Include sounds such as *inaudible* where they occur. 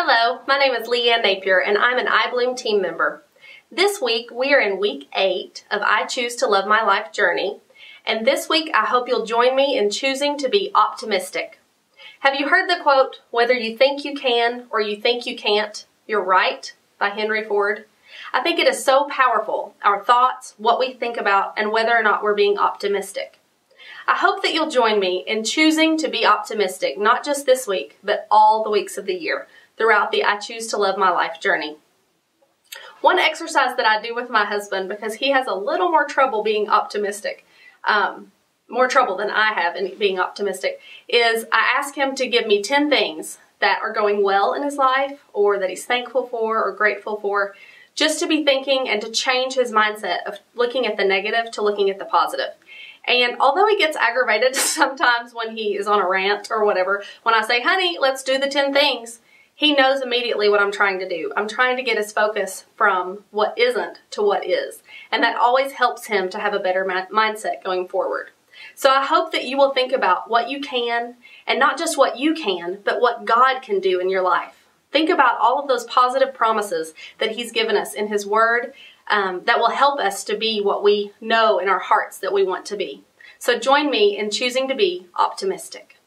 Hello, my name is Leigh Ann Napier and I'm an iBloom team member. This week we are in week 8 of I Choose to Love My Life journey and this week I hope you'll join me in choosing to be optimistic. Have you heard the quote, whether you think you can or you think you can't, you're right, by Henry Ford? I think it is so powerful, our thoughts, what we think about, and whether or not we're being optimistic. I hope that you'll join me in choosing to be optimistic, not just this week, but all the weeks of the year throughout the I Choose to Love My Life journey. One exercise that I do with my husband, because he has a little more trouble being optimistic, um, more trouble than I have in being optimistic, is I ask him to give me 10 things that are going well in his life or that he's thankful for or grateful for, just to be thinking and to change his mindset of looking at the negative to looking at the positive. And although he gets aggravated *laughs* sometimes when he is on a rant or whatever, when I say, honey, let's do the 10 things, he knows immediately what I'm trying to do. I'm trying to get his focus from what isn't to what is. And that always helps him to have a better mindset going forward. So I hope that you will think about what you can, and not just what you can, but what God can do in your life. Think about all of those positive promises that He's given us in His Word um, that will help us to be what we know in our hearts that we want to be. So join me in choosing to be optimistic.